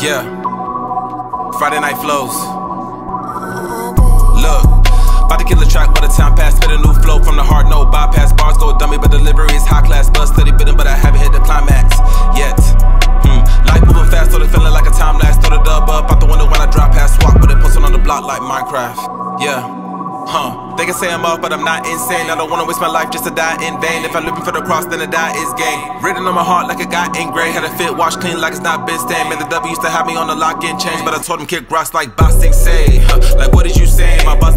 Yeah. Friday night flows. Look. About to kill the track by the time pass. Spit a new flow from the heart, no bypass. Bars go dummy, but delivery is high class. Buzz steady bidding, but I haven't hit the climax yet. Hmm. Life moving fast, so it's feeling like a time lapse. Throw the dub up out the window when I drop past. Swap with it, posting on the block like Minecraft. Yeah. Huh. They can say I'm off, but I'm not insane. I don't wanna waste my life just to die in vain. If I'm looking for the cross, then the die is gain. Written on my heart like a guy in gray. Had a fit, washed clean like it's not been stained. Man, the W used to have me on the lock and change. But I told him kick rocks like boxing say. Huh. Like, what did you say? My boss